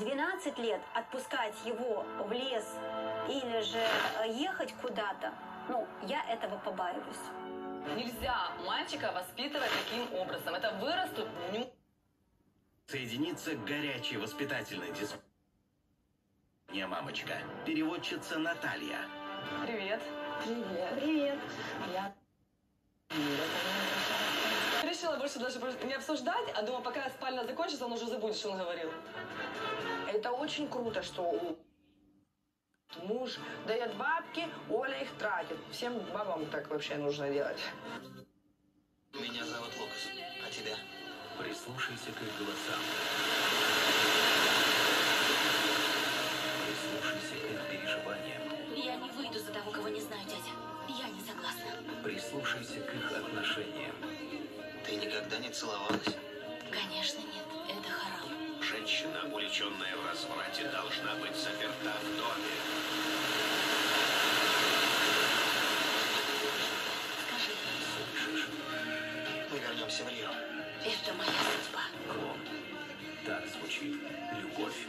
12 лет отпускать его в лес или же э, ехать куда-то, ну, я этого побаиваюсь. Нельзя мальчика воспитывать таким образом. Это вырастут к горячей воспитательной дискуссии. Не мамочка. Переводчица Наталья. Привет. Привет. Я... Больше даже не обсуждать, а думаю, пока спальня закончится, он уже забудет, что он говорил. Это очень круто, что у- муж дает бабки, Оля их тратит. Всем бабам так вообще нужно делать. Меня зовут Лукас. А тебя? Прислушайся к их голосам. Прислушайся к их переживаниям. Я не выйду за того, кого не знаю, дядя. Я не согласна. Прислушайся к их отношениям. Ты никогда не целовалась? Конечно, нет. Это харам. Женщина, увлеченная в разврате, должна быть заперта в доме. Скажи, Слышишь? Мы вернемся в Рио. это моя судьба. Клон. Так звучит любовь.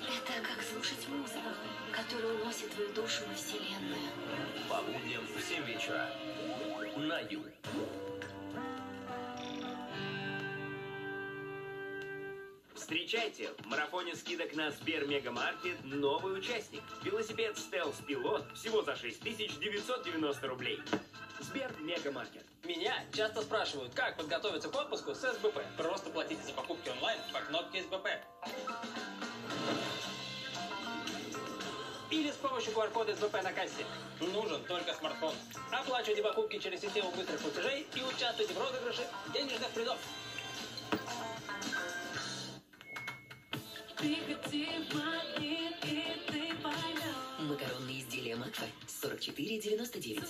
Это как слушать музыку, которая уносит твою душу во вселенную. По будням в 7 вечера. На Ю. Встречайте, в марафоне скидок на Сбер Мегамаркет новый участник. Велосипед Стелс Пилот всего за 6990 рублей. Сбер Мегамаркет. Меня часто спрашивают, как подготовиться к отпуску с СБП. Просто платите за покупки онлайн по кнопке СБП. Или с помощью QR-кода СБП на кассе. Нужен только смартфон. Оплачивайте покупки через систему быстрых платежей и участвуйте в розыгрыше денежных призов. Макаронные изделия Макфа 44,99.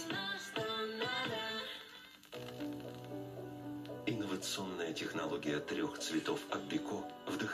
Инновационная технология трех цветов от Деко вдохновляет